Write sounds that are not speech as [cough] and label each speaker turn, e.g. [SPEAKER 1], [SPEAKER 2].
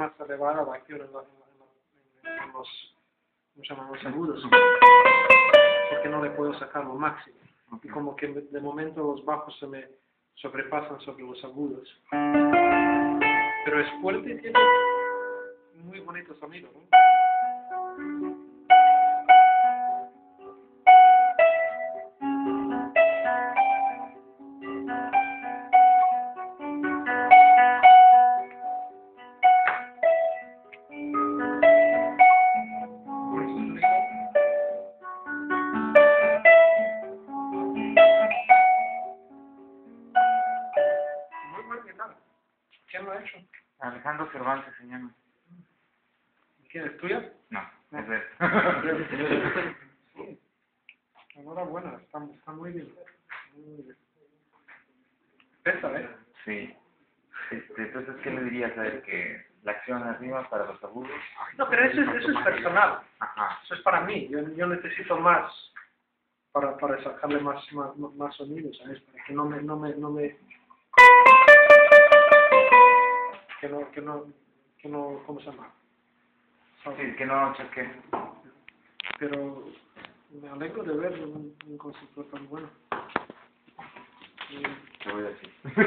[SPEAKER 1] más elevada la quiero en, los, los agudos, porque no le puedo sacar lo máximo. Y como que de momento los bajos se me sobrepasan sobre los agudos. Pero es fuerte y tiene muy bonito sonido, ¿no? Muy buena guitarra. ¿Quién lo ha hecho?
[SPEAKER 2] Alejandro Cervantes se llama.
[SPEAKER 1] ¿Quién es tuya?
[SPEAKER 2] No, es de él.
[SPEAKER 1] Sí. [laughs] Enhorabuena, está, está muy bien. Muy bien. ¿eh?
[SPEAKER 2] Sí. Este, entonces, ¿qué le dirías a él? Que la acción arriba para los agudos.
[SPEAKER 1] No, pero eso, es- eso es personal.
[SPEAKER 2] Ajá.
[SPEAKER 1] Eso es para mí. Yo, yo necesito más para, para sacarle más, más, más sonidos, ¿sabes? Para que no me, no me, no me... Que no, que no, que no, ¿cómo se llama?
[SPEAKER 2] Sí, que no cheque.
[SPEAKER 1] Pero me alegro de ver un, un consultor tan bueno. Y-
[SPEAKER 2] Te voy a decir. [laughs]